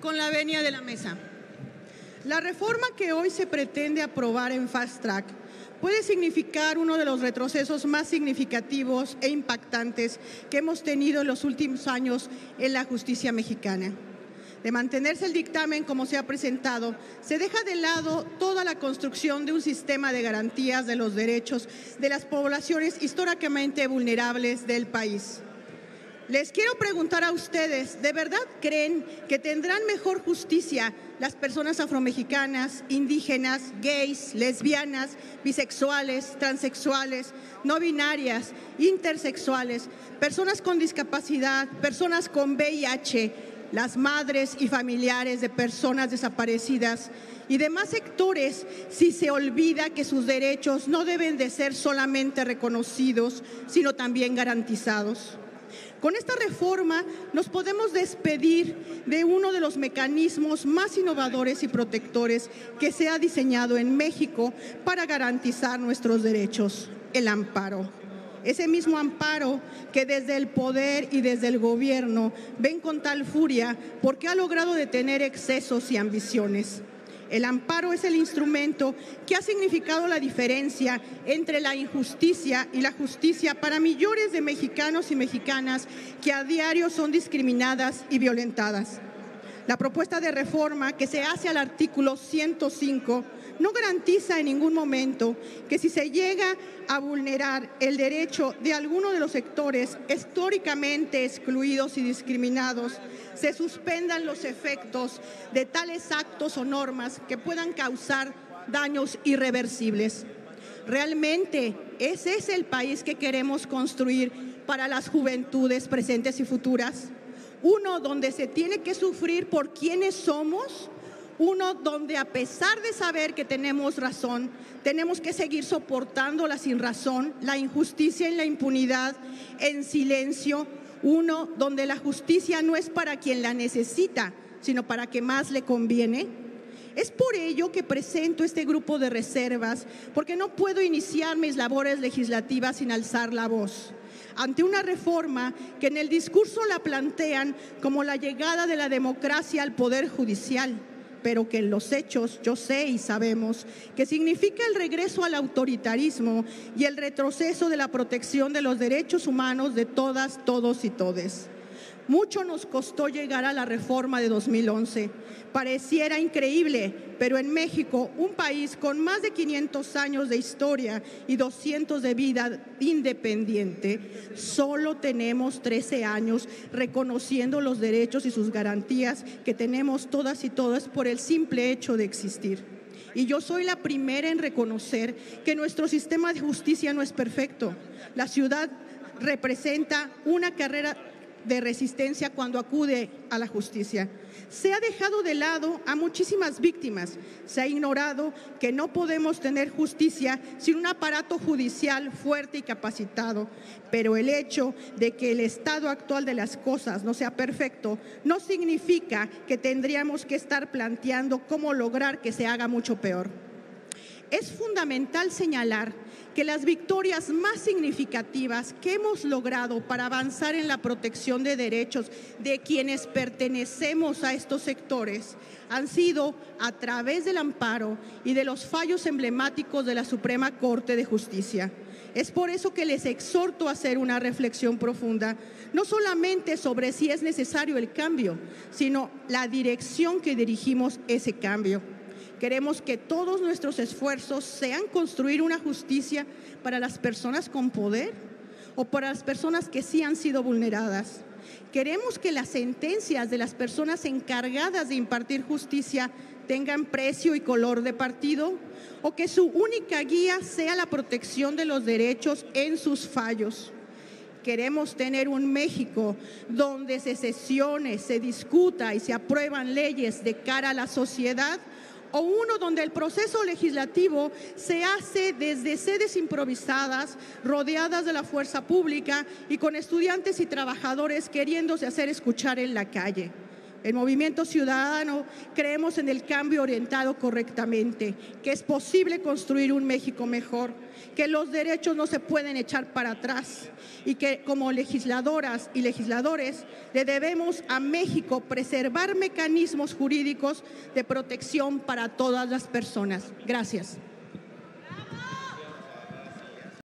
con la venia de la mesa. La reforma que hoy se pretende aprobar en Fast Track puede significar uno de los retrocesos más significativos e impactantes que hemos tenido en los últimos años en la justicia mexicana. De mantenerse el dictamen como se ha presentado, se deja de lado toda la construcción de un sistema de garantías de los derechos de las poblaciones históricamente vulnerables del país. Les quiero preguntar a ustedes, ¿de verdad creen que tendrán mejor justicia las personas afromexicanas, indígenas, gays, lesbianas, bisexuales, transexuales, no binarias, intersexuales, personas con discapacidad, personas con VIH, las madres y familiares de personas desaparecidas y demás sectores si se olvida que sus derechos no deben de ser solamente reconocidos, sino también garantizados. Con esta reforma nos podemos despedir de uno de los mecanismos más innovadores y protectores que se ha diseñado en México para garantizar nuestros derechos, el amparo. Ese mismo amparo que desde el poder y desde el gobierno ven con tal furia porque ha logrado detener excesos y ambiciones. El amparo es el instrumento que ha significado la diferencia entre la injusticia y la justicia para millones de mexicanos y mexicanas que a diario son discriminadas y violentadas. La propuesta de reforma que se hace al artículo 105 no garantiza en ningún momento que si se llega a vulnerar el derecho de alguno de los sectores históricamente excluidos y discriminados, se suspendan los efectos de tales actos o normas que puedan causar daños irreversibles. Realmente ese es el país que queremos construir para las juventudes presentes y futuras. Uno donde se tiene que sufrir por quienes somos uno donde a pesar de saber que tenemos razón, tenemos que seguir soportando la sin razón, la injusticia y la impunidad en silencio. Uno donde la justicia no es para quien la necesita, sino para quien más le conviene. Es por ello que presento este grupo de reservas, porque no puedo iniciar mis labores legislativas sin alzar la voz ante una reforma que en el discurso la plantean como la llegada de la democracia al Poder Judicial pero que en los hechos yo sé y sabemos que significa el regreso al autoritarismo y el retroceso de la protección de los derechos humanos de todas, todos y todes. Mucho nos costó llegar a la reforma de 2011. Pareciera increíble, pero en México, un país con más de 500 años de historia y 200 de vida independiente, solo tenemos 13 años reconociendo los derechos y sus garantías que tenemos todas y todas por el simple hecho de existir. Y yo soy la primera en reconocer que nuestro sistema de justicia no es perfecto. La ciudad representa una carrera de resistencia cuando acude a la justicia. Se ha dejado de lado a muchísimas víctimas. Se ha ignorado que no podemos tener justicia sin un aparato judicial fuerte y capacitado. Pero el hecho de que el estado actual de las cosas no sea perfecto no significa que tendríamos que estar planteando cómo lograr que se haga mucho peor. Es fundamental señalar que las victorias más significativas que hemos logrado para avanzar en la protección de derechos de quienes pertenecemos a estos sectores han sido a través del amparo y de los fallos emblemáticos de la Suprema Corte de Justicia. Es por eso que les exhorto a hacer una reflexión profunda, no solamente sobre si es necesario el cambio, sino la dirección que dirigimos ese cambio. Queremos que todos nuestros esfuerzos sean construir una justicia para las personas con poder o para las personas que sí han sido vulneradas. Queremos que las sentencias de las personas encargadas de impartir justicia tengan precio y color de partido o que su única guía sea la protección de los derechos en sus fallos. Queremos tener un México donde se sesione, se discuta y se aprueban leyes de cara a la sociedad o uno donde el proceso legislativo se hace desde sedes improvisadas, rodeadas de la fuerza pública y con estudiantes y trabajadores queriéndose hacer escuchar en la calle. El movimiento ciudadano creemos en el cambio orientado correctamente, que es posible construir un México mejor, que los derechos no se pueden echar para atrás y que como legisladoras y legisladores le debemos a México preservar mecanismos jurídicos de protección para todas las personas. Gracias.